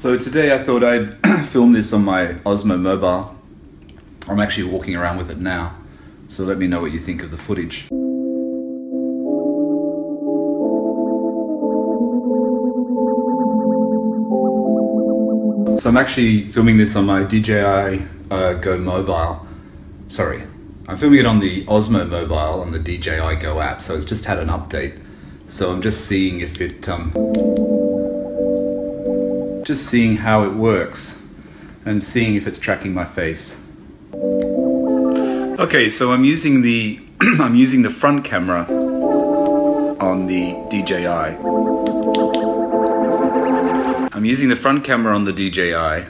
So today I thought I'd film this on my Osmo mobile. I'm actually walking around with it now, so let me know what you think of the footage. So I'm actually filming this on my DJI uh, Go mobile. Sorry, I'm filming it on the Osmo mobile on the DJI Go app, so it's just had an update. So I'm just seeing if it, um, just seeing how it works and seeing if it's tracking my face. Okay, so I'm using the I'm using the front camera on the DJI. I'm using the front camera on the DJI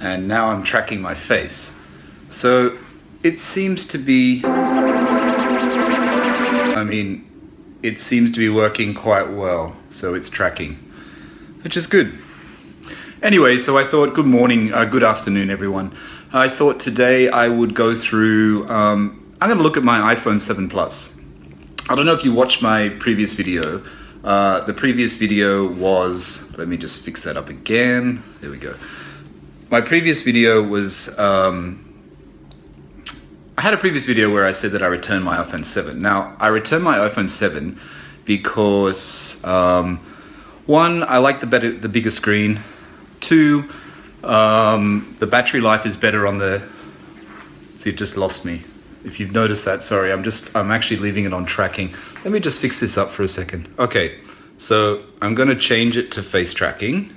and now I'm tracking my face. So it seems to be I mean it seems to be working quite well. So it's tracking, which is good. Anyway, so I thought, good morning, uh, good afternoon, everyone. I thought today I would go through, um, I'm going to look at my iPhone 7 Plus. I don't know if you watched my previous video. Uh, the previous video was, let me just fix that up again. There we go. My previous video was, um, I had a previous video where I said that I returned my iPhone 7. Now, I returned my iPhone 7 because, um, one, I like the better, the bigger screen. Two, um, the battery life is better on the. See, it just lost me. If you've noticed that, sorry, I'm just, I'm actually leaving it on tracking. Let me just fix this up for a second. Okay, so I'm gonna change it to face tracking.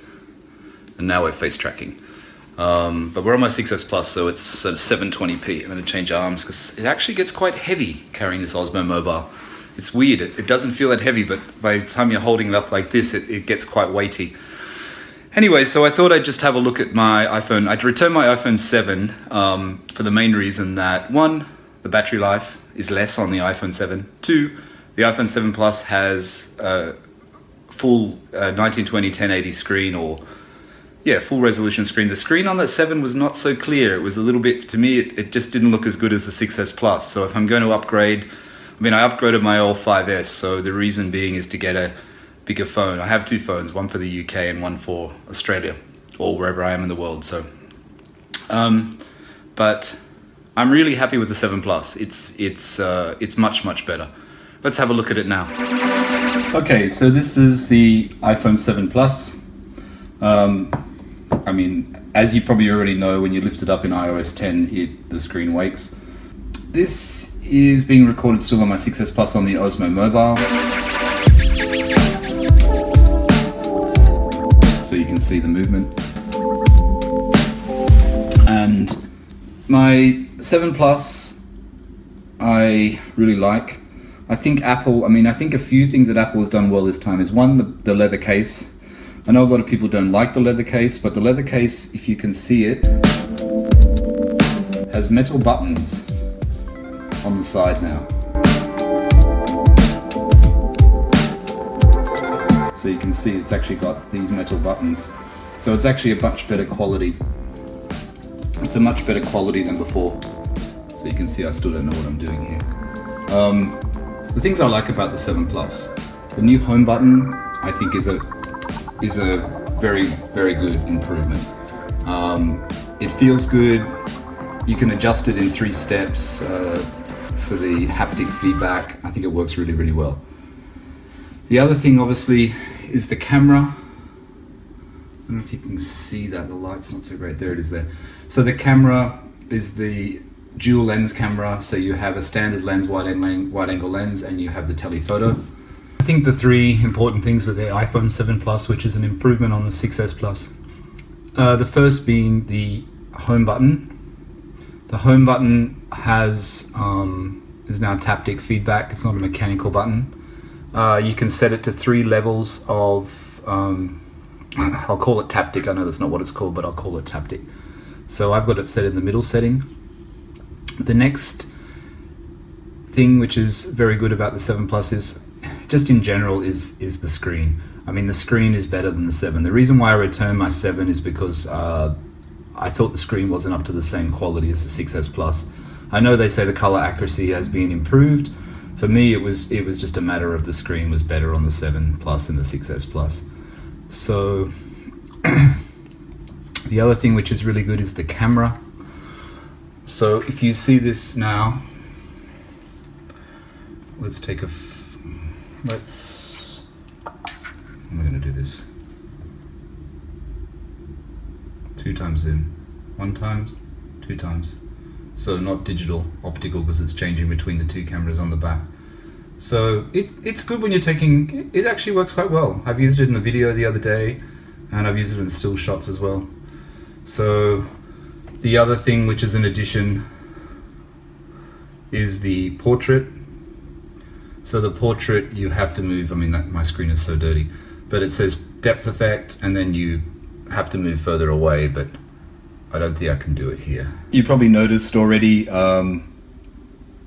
And now we're face tracking. Um, but we're on my 6S Plus, so it's sort of 720p. I'm gonna change arms because it actually gets quite heavy carrying this Osmo Mobile. It's weird, it, it, doesn't feel that heavy, but by the time you're holding it up like this, it, it gets quite weighty. Anyway, so I thought I'd just have a look at my iPhone. I'd return my iPhone 7 um, for the main reason that one, the battery life is less on the iPhone 7. Two, the iPhone 7 Plus has a full uh, 1920 1080 screen or yeah, full resolution screen. The screen on that 7 was not so clear. It was a little bit, to me, it, it just didn't look as good as the 6S Plus. So if I'm going to upgrade, I mean, I upgraded my old 5S, so the reason being is to get a bigger phone. I have two phones, one for the UK and one for Australia, or wherever I am in the world. So, um, but I'm really happy with the 7 Plus. It's it's uh, it's much much better. Let's have a look at it now. Okay, so this is the iPhone 7 Plus. Um, I mean, as you probably already know, when you lift it up in iOS 10, it the screen wakes. This is being recorded still on my 6S Plus on the Osmo Mobile. See the movement. And my 7 Plus, I really like. I think Apple, I mean, I think a few things that Apple has done well this time is one, the, the leather case. I know a lot of people don't like the leather case, but the leather case, if you can see it, has metal buttons on the side now. So you can see it's actually got these metal buttons. So it's actually a much better quality. It's a much better quality than before. So you can see I still don't know what I'm doing here. Um, the things I like about the 7 Plus, the new home button I think is a is a very very good improvement. Um, it feels good. You can adjust it in three steps uh, for the haptic feedback. I think it works really really well. The other thing, obviously, is the camera. I don't know if you can see that, the light's not so great. There it is there. So the camera is the dual lens camera. So you have a standard lens, wide, angle, wide angle lens, and you have the telephoto. I think the three important things with the iPhone 7 Plus, which is an improvement on the 6S Plus. Uh, the first being the home button. The home button has um, is now taptic feedback. It's not a mechanical button. Uh, you can set it to three levels of, um, I'll call it taptic. I know that's not what it's called, but I'll call it taptic. So I've got it set in the middle setting. The next thing which is very good about the 7 Plus is, just in general, is, is the screen. I mean, the screen is better than the 7. The reason why I returned my 7 is because uh, I thought the screen wasn't up to the same quality as the 6S Plus. I know they say the color accuracy has been improved, for me it was it was just a matter of the screen was better on the 7 plus and the 6s plus so The other thing which is really good is the camera. So if you see this now, let's take a, let's, I'm gonna do this. Two times in, one times, two times. So not digital, optical because it's changing between the two cameras on the back. So it, it's good when you're taking, it actually works quite well. I've used it in the video the other day and I've used it in still shots as well. So the other thing which is an addition is the portrait. So the portrait you have to move, I mean that my screen is so dirty, but it says depth effect and then you have to move further away, but I don't think I can do it here. You probably noticed already um,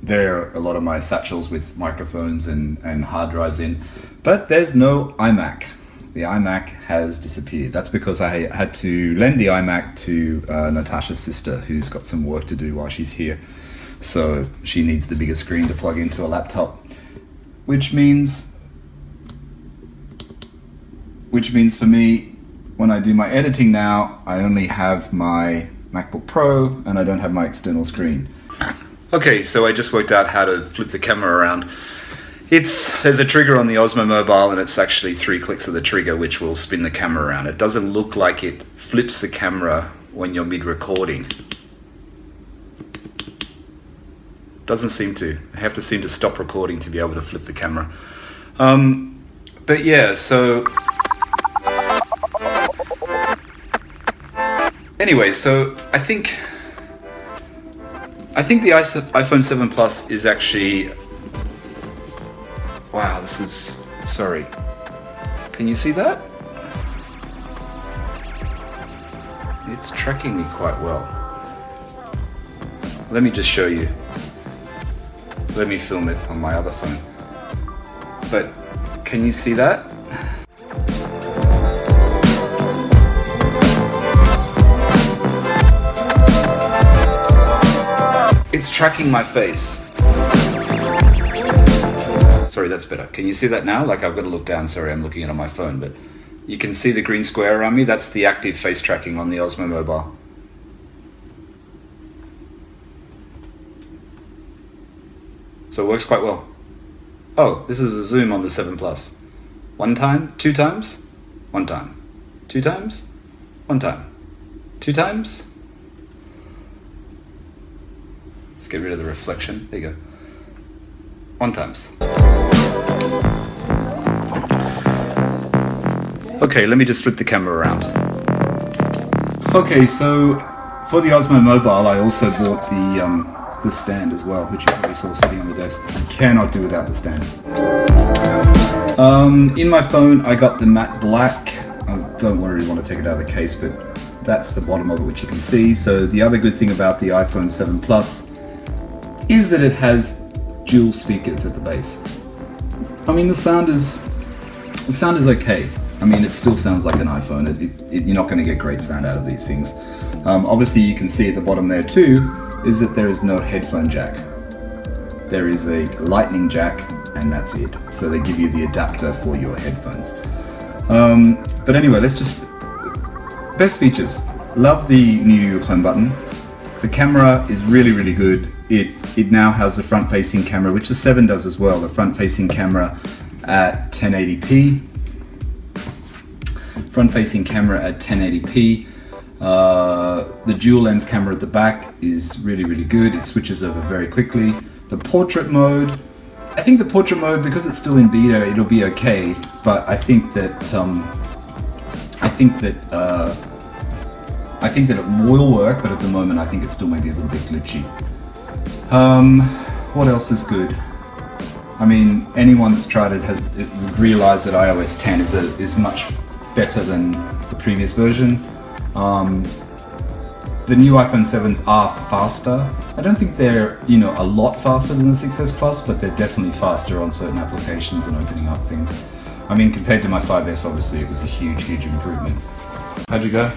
there are a lot of my satchels with microphones and, and hard drives in, but there's no iMac the iMac has disappeared. That's because I had to lend the iMac to uh, Natasha's sister, who's got some work to do while she's here. So she needs the bigger screen to plug into a laptop, which means, which means for me, when I do my editing now, I only have my MacBook Pro and I don't have my external screen. Okay, so I just worked out how to flip the camera around. It's there's a trigger on the Osmo Mobile, and it's actually three clicks of the trigger, which will spin the camera around. It doesn't look like it flips the camera when you're mid-recording. Doesn't seem to. I have to seem to stop recording to be able to flip the camera. Um, but yeah, so anyway, so I think I think the iPhone 7 Plus is actually Wow, this is. Sorry. Can you see that? It's tracking me quite well. Let me just show you. Let me film it on my other phone. But can you see that? Tracking my face. Sorry, that's better. Can you see that now? Like I've got to look down. Sorry, I'm looking at it on my phone, but you can see the green square around me. That's the active face tracking on the Osmo Mobile. So it works quite well. Oh, this is a zoom on the 7 Plus. One time, two times, one time. Two times, one time. Two times. Let's get rid of the reflection. There you go. One times. Okay, let me just flip the camera around. Okay, so for the Osmo Mobile, I also bought the um, the stand as well, which you probably saw sitting on the desk. I cannot do without the stand. Um, in my phone, I got the matte black. I don't really want to take it out of the case, but that's the bottom of it, which you can see. So the other good thing about the iPhone 7 Plus is that it has dual speakers at the base. I mean, the sound is the sound is okay. I mean, it still sounds like an iPhone. It, it, you're not going to get great sound out of these things. Um, obviously, you can see at the bottom there too, is that there is no headphone jack. There is a lightning jack, and that's it. So they give you the adapter for your headphones. Um, but anyway, let's just... Best features. Love the new home button. The camera is really, really good. It, it now has the front-facing camera, which the 7 does as well. The front-facing camera at 1080p front facing camera at 1080p. Uh, the dual lens camera at the back is really, really good. It switches over very quickly. The portrait mode, I think the portrait mode, because it's still in beta, it'll be okay. But I think that um, I think that uh, I think that it will work, but at the moment I think it's still maybe a little bit glitchy. Um, what else is good? I mean, anyone that's tried it has realized that iOS 10 is a, is much better than the previous version. Um, the new iPhone 7s are faster. I don't think they're, you know, a lot faster than the 6S Plus, but they're definitely faster on certain applications and opening up things. I mean, compared to my 5S, obviously, it was a huge, huge improvement. How'd you go?